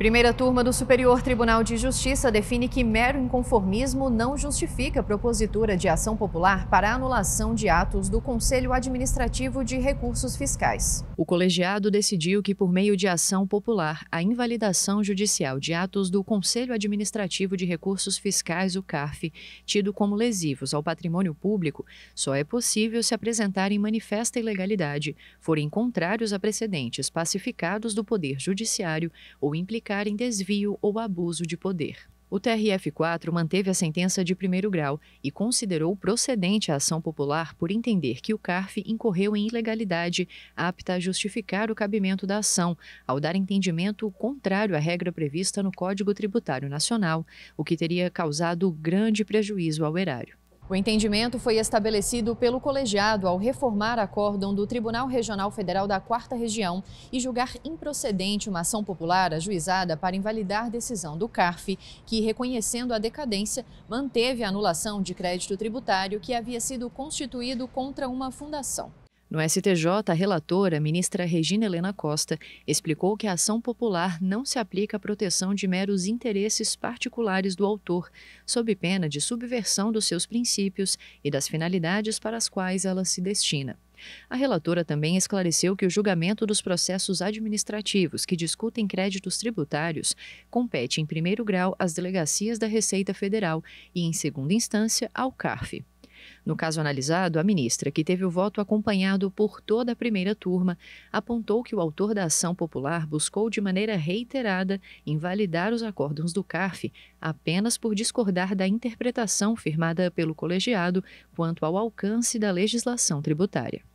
Primeira turma do Superior Tribunal de Justiça define que mero inconformismo não justifica propositura de ação popular para anulação de atos do Conselho Administrativo de Recursos Fiscais. O colegiado decidiu que, por meio de ação popular, a invalidação judicial de atos do Conselho Administrativo de Recursos Fiscais, o CARF, tido como lesivos ao patrimônio público, só é possível se apresentarem manifesta ilegalidade, forem contrários a precedentes pacificados do Poder Judiciário ou implicados em desvio ou abuso de poder. O TRF4 manteve a sentença de primeiro grau e considerou procedente a ação popular por entender que o CARF incorreu em ilegalidade apta a justificar o cabimento da ação, ao dar entendimento contrário à regra prevista no Código Tributário Nacional, o que teria causado grande prejuízo ao erário. O entendimento foi estabelecido pelo colegiado ao reformar acórdão do Tribunal Regional Federal da Quarta Região e julgar improcedente uma ação popular ajuizada para invalidar decisão do CARF, que, reconhecendo a decadência, manteve a anulação de crédito tributário que havia sido constituído contra uma fundação. No STJ, a relatora, ministra Regina Helena Costa, explicou que a ação popular não se aplica à proteção de meros interesses particulares do autor, sob pena de subversão dos seus princípios e das finalidades para as quais ela se destina. A relatora também esclareceu que o julgamento dos processos administrativos que discutem créditos tributários compete, em primeiro grau, às delegacias da Receita Federal e, em segunda instância, ao CARF. No caso analisado, a ministra, que teve o voto acompanhado por toda a primeira turma, apontou que o autor da ação popular buscou de maneira reiterada invalidar os acórdãos do CARF apenas por discordar da interpretação firmada pelo colegiado quanto ao alcance da legislação tributária.